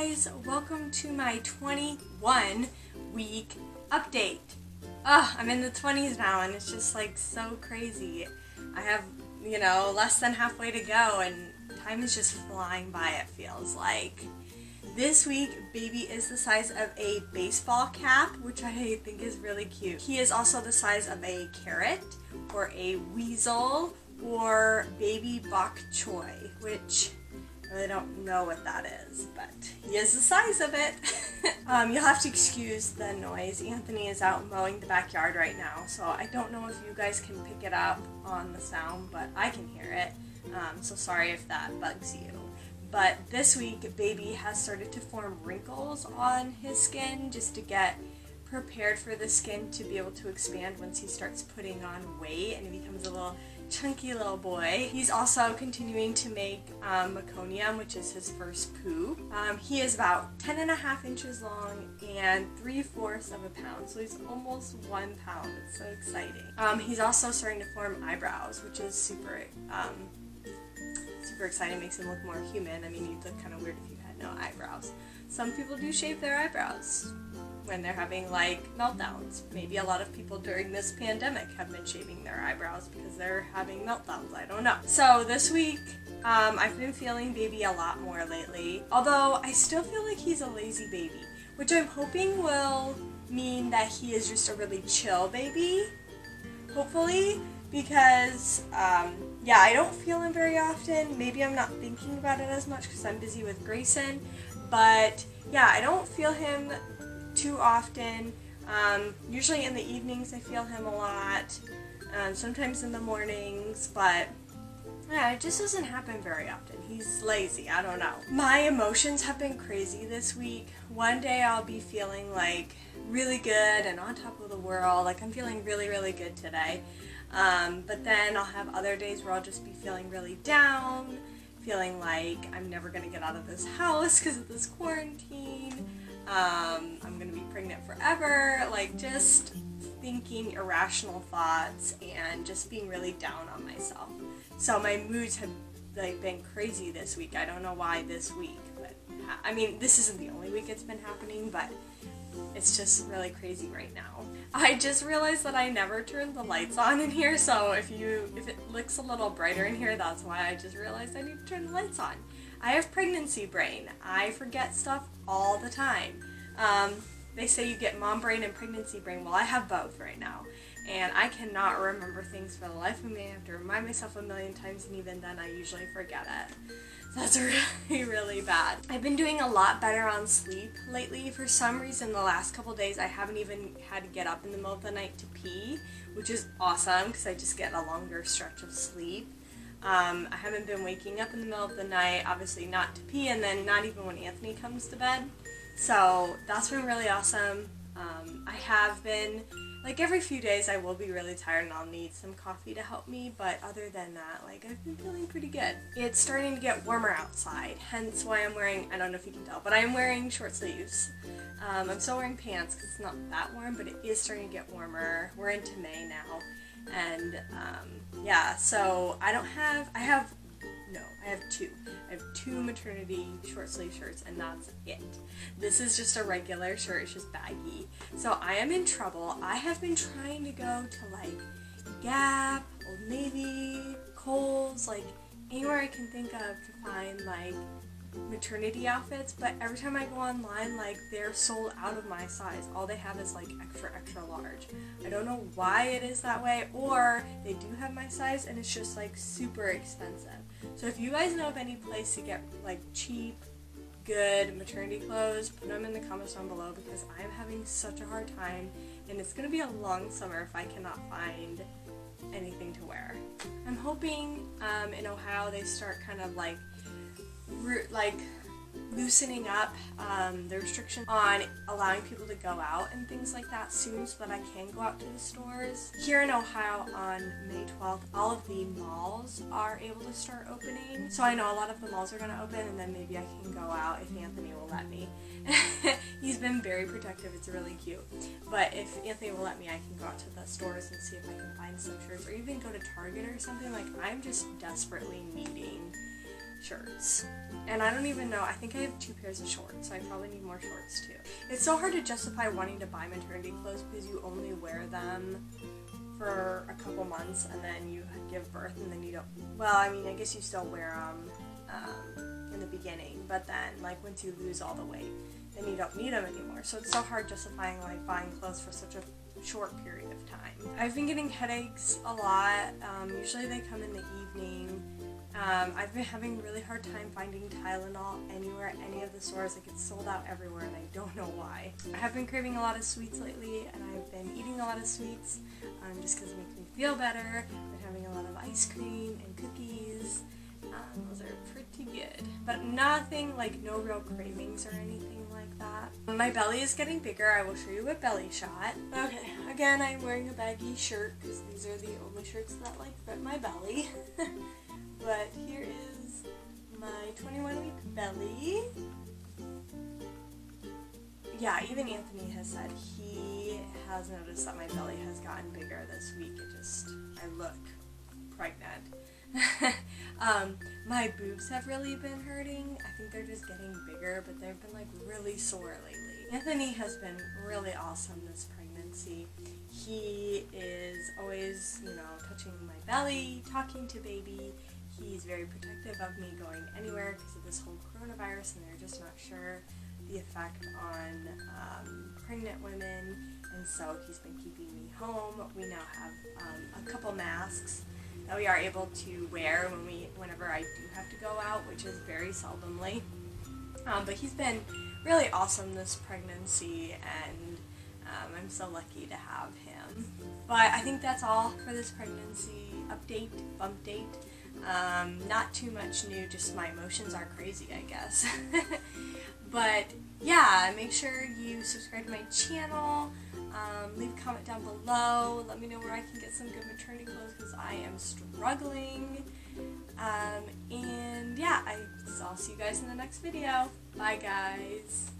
guys, welcome to my 21 week update. Ugh, I'm in the 20s now and it's just like so crazy. I have, you know, less than halfway to go and time is just flying by, it feels like. This week, baby is the size of a baseball cap, which I think is really cute. He is also the size of a carrot or a weasel or baby bok choy, which I don't know what that is, but he is the size of it. um, you'll have to excuse the noise. Anthony is out mowing the backyard right now, so I don't know if you guys can pick it up on the sound, but I can hear it. Um, so sorry if that bugs you. But this week, baby has started to form wrinkles on his skin just to get prepared for the skin to be able to expand once he starts putting on weight and he becomes a little chunky little boy. He's also continuing to make um, meconium, which is his first poo. Um, he is about 10 and a half inches long and 3 fourths of a pound, so he's almost one pound. It's so exciting. Um, he's also starting to form eyebrows, which is super, um, super exciting. Makes him look more human. I mean, you'd look kind of weird if you had no eyebrows. Some people do shave their eyebrows when they're having like meltdowns. Maybe a lot of people during this pandemic have been shaving their eyebrows because they're having meltdowns. I don't know. So this week, um, I've been feeling baby a lot more lately. Although I still feel like he's a lazy baby, which I'm hoping will mean that he is just a really chill baby. Hopefully, because um, yeah, I don't feel him very often. Maybe I'm not thinking about it as much because I'm busy with Grayson. But yeah, I don't feel him too often. Um, usually in the evenings I feel him a lot, um, sometimes in the mornings, but yeah, it just doesn't happen very often. He's lazy, I don't know. My emotions have been crazy this week. One day I'll be feeling like really good and on top of the world, like I'm feeling really, really good today. Um, but then I'll have other days where I'll just be feeling really down, feeling like I'm never gonna get out of this house because of this quarantine um, I'm gonna be pregnant forever, like just thinking irrational thoughts and just being really down on myself. So my moods have like been crazy this week. I don't know why this week, but I mean this isn't the only week it's been happening, but it's just really crazy right now. I just realized that I never turned the lights on in here, so if you if it looks a little brighter in here, that's why I just realized I need to turn the lights on. I have pregnancy brain. I forget stuff all the time. Um, they say you get mom brain and pregnancy brain. Well, I have both right now. And I cannot remember things for the life of me. I have to remind myself a million times, and even then, I usually forget it. That's really, really bad. I've been doing a lot better on sleep lately. For some reason, the last couple days, I haven't even had to get up in the middle of the night to pee, which is awesome because I just get a longer stretch of sleep. Um, I haven't been waking up in the middle of the night, obviously not to pee, and then not even when Anthony comes to bed. So that's been really awesome. Um, I have been, like every few days I will be really tired and I'll need some coffee to help me, but other than that, like I've been feeling pretty good. It's starting to get warmer outside, hence why I'm wearing, I don't know if you can tell, but I'm wearing short sleeves. Um, I'm still wearing pants because it's not that warm, but it is starting to get warmer. We're into May now. And um, yeah, so I don't have, I have no, I have two. I have two maternity short sleeve shirts, and that's it. This is just a regular shirt, it's just baggy. So I am in trouble. I have been trying to go to like Gap, Old Navy, Kohl's, like anywhere I can think of to find like maternity outfits, but every time I go online, like they're sold out of my size. All they have is like extra, extra large. I don't know why it is that way, or they do have my size and it's just like super expensive. So if you guys know of any place to get like cheap, good maternity clothes, put them in the comments down below because I am having such a hard time and it's gonna be a long summer if I cannot find anything to wear. I'm hoping um, in Ohio they start kind of like like loosening up um, the restriction on allowing people to go out and things like that soon so that I can go out to the stores. Here in Ohio on May 12th, all of the malls are able to start opening. So I know a lot of the malls are going to open and then maybe I can go out if Anthony will let me. He's been very protective, it's really cute. But if Anthony will let me, I can go out to the stores and see if I can find some shirts or even go to Target or something. Like I'm just desperately needing shirts. And I don't even know, I think I have two pairs of shorts, so I probably need more shorts too. It's so hard to justify wanting to buy maternity clothes because you only wear them for a couple months and then you give birth and then you don't. Well, I mean, I guess you still wear them um, in the beginning, but then, like, once you lose all the weight, then you don't need them anymore. So it's so hard justifying, like, buying clothes for such a short period of time. I've been getting headaches a lot. Um, usually they come in the evening. Um, I've been having really hard time finding Tylenol anywhere any of the stores. Like it's sold out everywhere and I don't know why. I have been craving a lot of sweets lately and I've been eating a lot of sweets um, just because it makes me feel better. I've been having a lot of ice cream and cookies. Um, those are pretty good. But nothing like no real cravings or anything like that. My belly is getting bigger. I will show you a belly shot. Okay, again I'm wearing a baggy shirt because these are the only shirts that like fit my belly. but here is my 21 week belly. Yeah, even Anthony has said he has noticed that my belly has gotten bigger this week. It just, I look pregnant. um, my boobs have really been hurting. I think they're just getting bigger, but they've been like really sore lately. Anthony has been really awesome this pregnancy. He is always, you know, touching my belly, talking to baby. He's very protective of me going anywhere because of this whole coronavirus, and they're just not sure the effect on um, pregnant women. And so he's been keeping me home. We now have um, a couple masks that we are able to wear when we, whenever I do have to go out, which is very seldomly. Um, but he's been really awesome this pregnancy, and um, I'm so lucky to have him. But I think that's all for this pregnancy update, bump date. Um, not too much new, just my emotions are crazy, I guess. but yeah, make sure you subscribe to my channel. Um, leave a comment down below. Let me know where I can get some good maternity clothes because I am struggling. Um, and yeah, I, I'll see you guys in the next video. Bye guys.